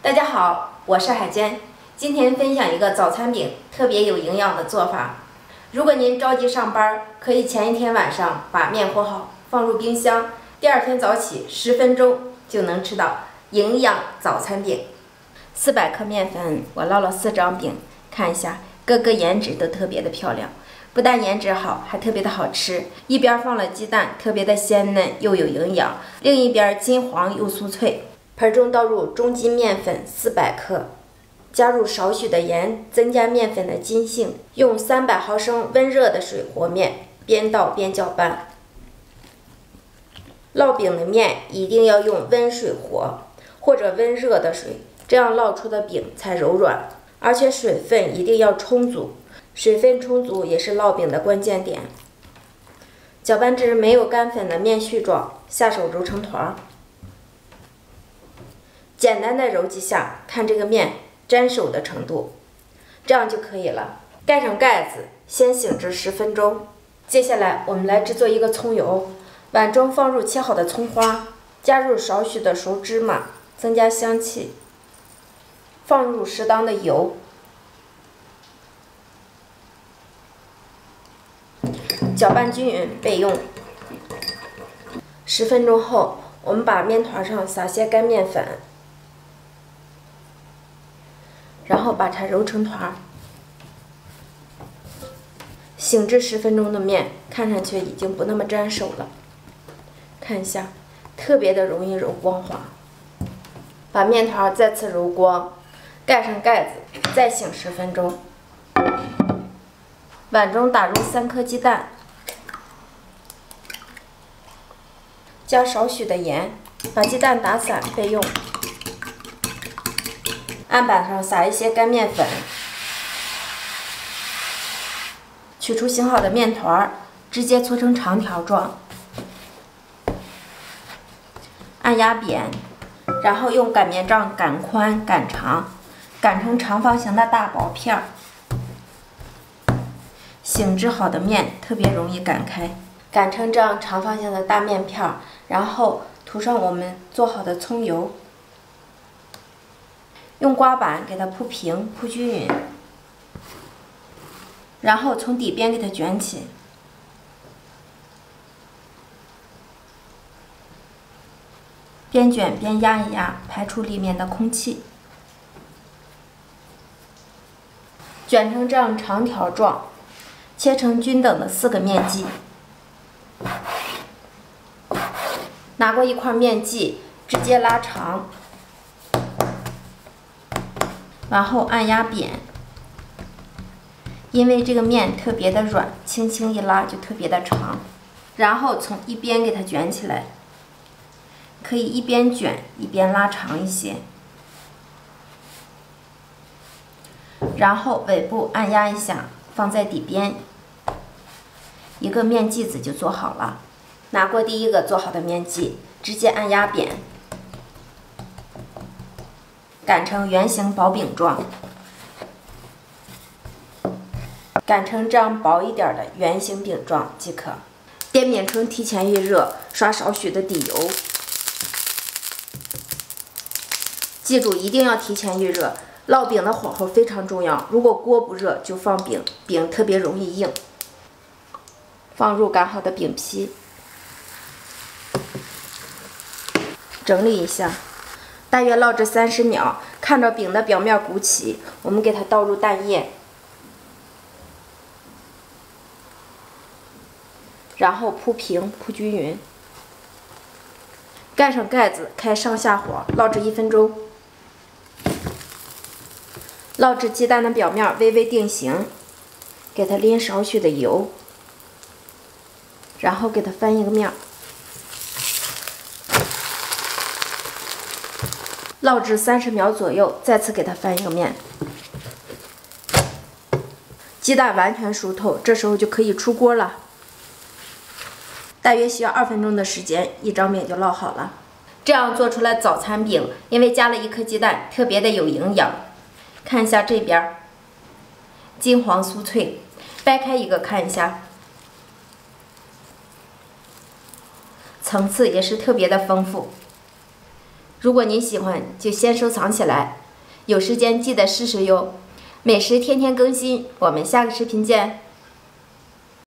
大家好，我是海娟，今天分享一个早餐饼特别有营养的做法。如果您着急上班，可以前一天晚上把面和好，放入冰箱，第二天早起十分钟就能吃到营养早餐饼。四百克面粉，我烙了四张饼，看一下，各个颜值都特别的漂亮，不但颜值好，还特别的好吃。一边放了鸡蛋，特别的鲜嫩又有营养；另一边金黄又酥脆。盆中倒入中筋面粉四百克，加入少许的盐，增加面粉的筋性。用三百毫升温热的水和面，边倒边搅拌。烙饼的面一定要用温水和，或者温热的水，这样烙出的饼才柔软，而且水分一定要充足。水分充足也是烙饼的关键点。搅拌至没有干粉的面絮状，下手揉成团儿。简单的揉几下，看这个面粘手的程度，这样就可以了。盖上盖子，先醒至十分钟。接下来我们来制作一个葱油，碗中放入切好的葱花，加入少许的熟芝麻，增加香气。放入适当的油，搅拌均匀备用。十分钟后，我们把面团上撒些干面粉。然后把它揉成团儿，醒至十分钟的面看上去已经不那么粘手了。看一下，特别的容易揉光滑。把面团再次揉光，盖上盖子，再醒十分钟。碗中打入三颗鸡蛋，加少许的盐，把鸡蛋打散备用。案板上撒一些干面粉，取出醒好的面团，直接搓成长条状，按压扁，然后用擀面杖擀宽擀长，擀成长方形的大薄片儿。醒制好的面特别容易擀开，擀成这样长方形的大面片儿，然后涂上我们做好的葱油。用刮板给它铺平、铺均匀，然后从底边给它卷起，边卷边压一压，排出里面的空气。卷成这样长条状，切成均等的四个面剂。拿过一块面剂，直接拉长。然后按压扁，因为这个面特别的软，轻轻一拉就特别的长。然后从一边给它卷起来，可以一边卷一边拉长一些。然后尾部按压一下，放在底边，一个面剂子就做好了。拿过第一个做好的面剂，直接按压扁。擀成圆形薄饼状，擀成这样薄一点的圆形饼状即可。电饼铛提前预热，刷少许的底油。记住，一定要提前预热。烙饼的火候非常重要，如果锅不热就放饼，饼特别容易硬。放入擀好的饼皮，整理一下。大约烙制三十秒，看着饼的表面鼓起，我们给它倒入蛋液，然后铺平铺均匀，盖上盖子，开上下火烙制一分钟。烙至鸡蛋的表面微微定型，给它淋少许的油，然后给它翻一个面。烙至三十秒左右，再次给它翻一个面。鸡蛋完全熟透，这时候就可以出锅了。大约需要二分钟的时间，一张饼就烙好了。这样做出来早餐饼，因为加了一颗鸡蛋，特别的有营养。看一下这边，金黄酥脆，掰开一个看一下，层次也是特别的丰富。如果您喜欢，就先收藏起来，有时间记得试试哟。美食天天更新，我们下个视频见。